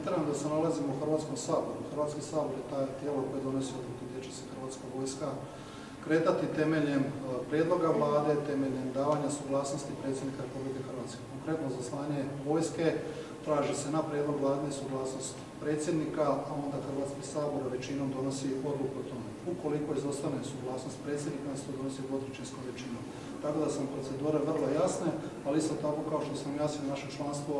akcentiram da se nalazimo u Hrvatskom saboru. Hrvatski sabor je taj tijelo koje donosi odluku gdje će se Hrvatska vojska kretati temeljem e, prijedloga vlade, temeljem davanja suglasnosti predsjednika Republike Hrvatske. Konkretno za slanje vojske traži se na prijedlog vlade suglasnost predsjednika, a onda Hrvatski sabor većinom donosi odluku o tome. Ukoliko izostane suglasnost predsjednika, se to donosi dvotrećinskom većinom. Tako da sam procedure vrlo jasne, ali isto tako kao što sam jasio naše članstvo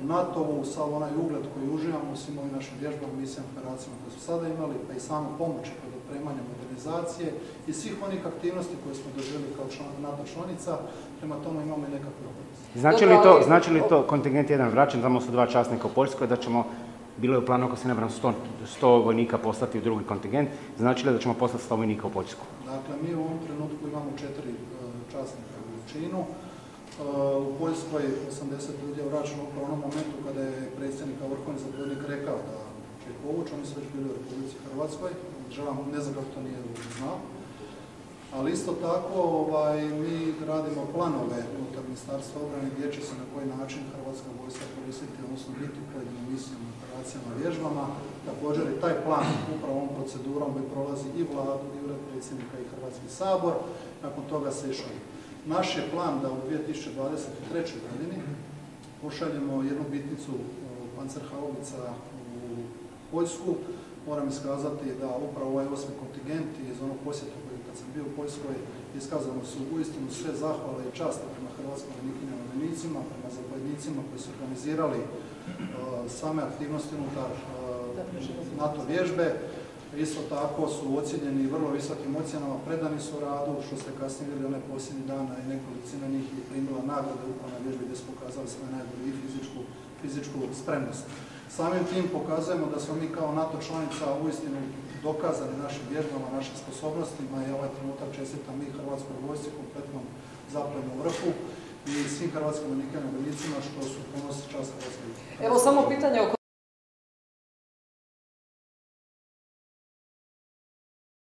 u NATO-u, sav onaj ugled koji uživamo u svim ovim našim vježbama, misijama, operacijama koje su sada imali, pa i samo pomoći kod opremanja modernizacije i svih onih aktivnosti koje smo doživjeli kao član, NATO članica, prema tome imamo i nekakve obaveze. Znači li to, znači li to kontingent jedan vraćan, tamo su dva časnika u Poljskoj, da ćemo, bilo je u planu ako se ne varam 100, 100 vojnika poslati u drugi kontingent, znači li da ćemo poslati 100 vojnika u Poljsku? Dakle, mi u ovom trenutku imamo četiri e, časnika u činu. E, U Poljskoj 80 ljudi je vraćeno u onom momentu kada je predsjednik vrhovni zapovjednik rekao da će povući, oni su već bili u Republici Hrvatskoj, kako to nije znao. Ali isto tako ovaj, mi radimo planove unutar Ministarstva obrane gdje će se na koji način Hrvatska vojska koristiti, odnosno biti u pojedinim misijama, operacijama, vježbama. Također i taj plan upravo ovom procedurom koji prolazi i vladu, i ured predsjednika i Hrvatski sabor. Nakon toga se išao. Naš je plan da u 2023. godini pošaljemo jednu bitnicu e, Panzerhaubica u Poljsku. Moram iskazati da upravo ovaj osmi kontingent iz onog posjeta koji kad sam bio u Poljskoj iskazano su uistinu sve zahvale i časti prema hrvatskim vojnikinjama vojnicima, prema zapovjednicima koji su organizirali e, same aktivnosti unutar e, NATO vježbe. Isto tako su ocijenjeni vrlo visokim ocjenama, predani su radu, što ste kasnije vidjeli one posljednjih dana i nekolicina njih je primila nagrade upravo na vježbi gdje su pokazali sve najbolje i fizičku, fizičku spremnost. Samim tim pokazujemo da smo mi kao NATO članica uistinu dokazali našim vježbama, našim sposobnostima i ovaj trenutak čestitam mi Hrvatskoj vojsci, kompletnom zaplednom vrhu i svim hrvatskim vojnicima što su ponosi čast Hrvatske. Evo samo pitanje oko